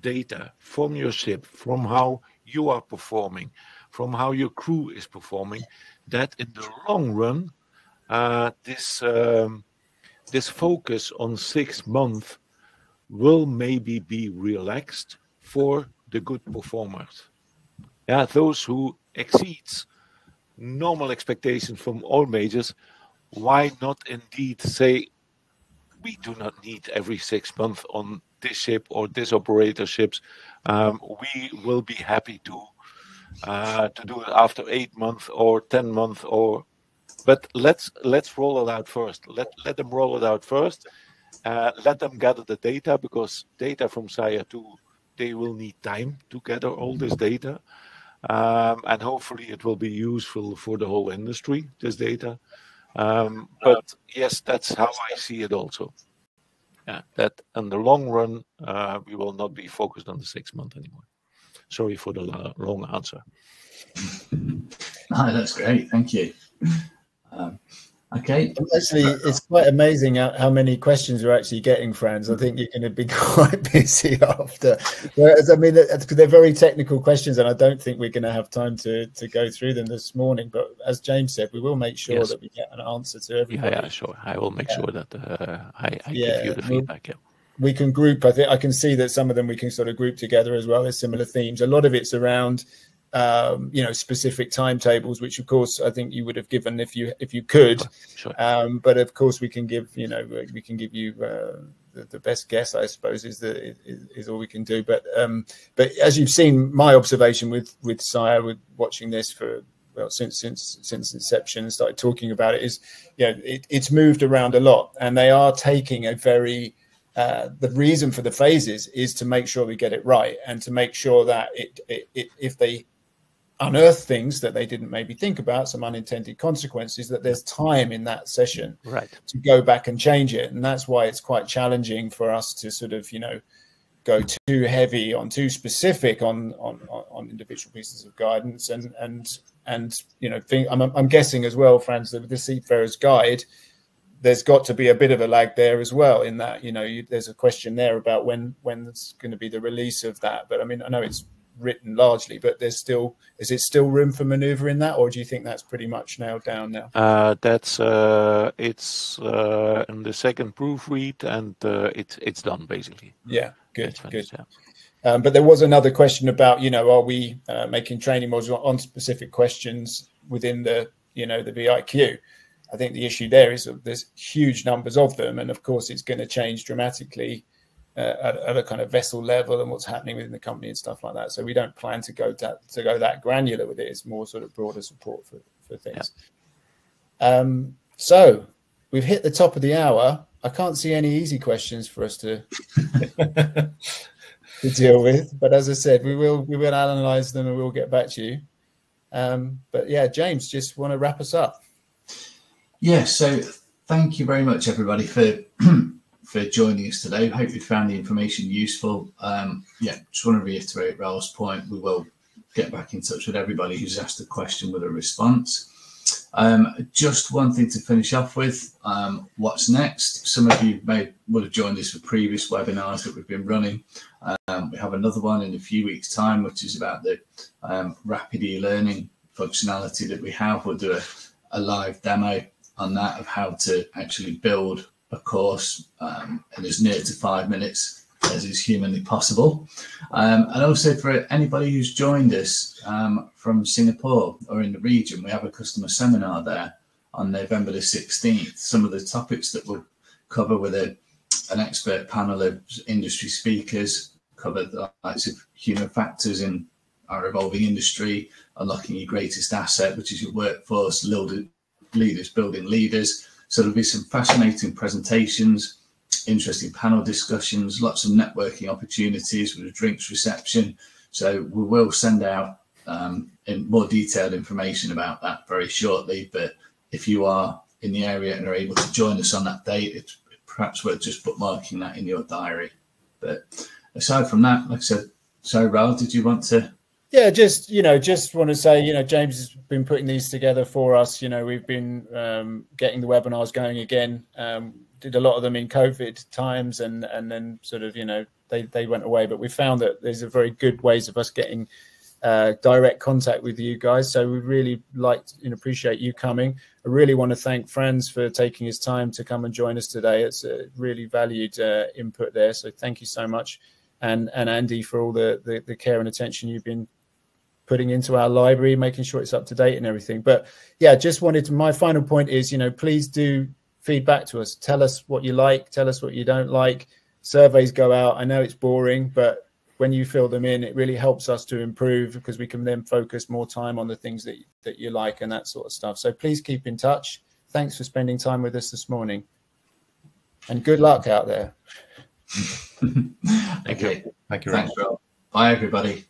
data from your ship, from how you are performing, from how your crew is performing, that in the long run, uh, this um, this focus on six months will maybe be relaxed for the good performers. Yeah, those who exceeds normal expectations from oil majors, why not indeed say we do not need every six months on this ship or this operatorships. Um, we will be happy to uh, to do it after eight months or ten months or but let's let's roll it out first. Let let them roll it out first. Uh, let them gather the data because data from SIRE 2, they will need time to gather all this data. Um, and hopefully it will be useful for the whole industry, this data. Um, but yes, that's how I see it also. Yeah, that in the long run, uh, we will not be focused on the six month anymore. Sorry for the long answer. Ah, that's great. Thank you. Um, okay. Actually, it's quite amazing how, how, many questions you're actually getting, Frans. I think you're going to be quite busy after. Whereas, I mean, they're very technical questions, and I don't think we're going to have time to, to go through them this morning. But as James said, we will make sure yes. that we get an answer to everybody. Yeah, yeah sure. I will make yeah. sure that uh, I, I yeah. give you the feedback. Yeah we can group. I think I can see that some of them we can sort of group together as well. There's similar themes. A lot of it's around um, you know specific timetables, which of course I think you would have given if you if you could. Sure. Um, but of course we can give you know we can give you uh, the, the, best guess I suppose is the is, is all we can do. But um, but as you've seen, my observation with with SIRE with watching this for well since since since inception started talking about it is you know it, it's moved around a lot and they are taking a very uh, the reason for the phases is to make sure we get it right and to make sure that it, it, it if they unearth things that they didn't maybe think about, some unintended consequences, that there's time in that session right. to go back and change it. And that's why it's quite challenging for us to sort of, you know, go too heavy on too specific on on, on individual pieces of guidance and and and you know think I'm, I'm guessing as well Frans that with the seafarer's guide there's got to be a bit of a lag there as well in that you know you, there's a question there about when when it's going to be the release of that but i mean i know it's written largely, but there's still is it still room for manoeuvre in that, or do you think that's pretty much nailed down now? Uh, that's uh, it's uh, in the second proofread, and uh, it's it's done basically. Yeah, good, good. Yeah. Um, but there was another question about, you know, are we uh, making training modules on specific questions within the, you know, the VIQ? I think the issue there is that there's huge numbers of them, and of course, it's going to change dramatically at, at, a kind of vessel level and what's happening within the company and stuff like that. So we don't plan to go to, to go that granular with it. It's more sort of broader support for for things. Yeah. Um, so we've hit the top of the hour. I can't see any easy questions for us to to deal with. But as I said, we will we will analyze them and we'll get back to you. Um, but yeah, James, just want to wrap us up. Yeah. So thank you very much, everybody, for for joining us today. Hope you found the information useful. Um, yeah, just want to reiterate Raal's point. We will get back in touch with everybody who's asked a question with a response. Um, just one thing to finish off with. Um, what's next? Some of you may would have joined us for previous webinars that we've been running. Um, we have another one in a few weeks' time, which is about the um, rapid e-learning functionality that we have. We'll do a, a, live demo on that of how to actually build a course um, in as near to five minutes as is humanly possible. Um, and also for anybody who's joined us um, from Singapore or in the region, we have a customer seminar there on November the 16th. Some of the topics that we'll cover with a, an expert panel of industry speakers cover the likes of human factors in our evolving industry, unlocking your greatest asset, which is your workforce, leaders building leaders. So there'll be some fascinating presentations interesting panel discussions, lots of networking opportunities with a drinks reception. So we will send out um, more detailed information about that very shortly. But if you are in the area and are able to join us on that date, it's perhaps worth just bookmarking that in your diary. But aside from that, like I said, so Raal, did you want to yeah, just you know, just want to say, you know, James has been putting these together for us. You know, we've been um, getting the webinars going again. Um, did a lot of them in COVID times, and and then sort of you know they they went away. But we found that there's a very good ways of us getting uh, direct contact with you guys. So we really like and appreciate you coming. I really want to thank Frans for taking his time to come and join us today. It's a really valued uh, input there. So thank you so much. And, and Andy for all the, the, the care and attention you've been putting into our library, making sure it's up to date and everything. But yeah, just wanted to, my final point is, you know, please do feedback to us. Tell us what you like. Tell us what you don't like. Surveys go out. I know it's boring, but when you fill them in, it really helps us to improve because we can then focus more time on the things that that you like and that sort of stuff. So please keep in touch. Thanks for spending time with us this morning, and good luck out there. Thank you. Thank you. Thanks, Rob. Bye, everybody.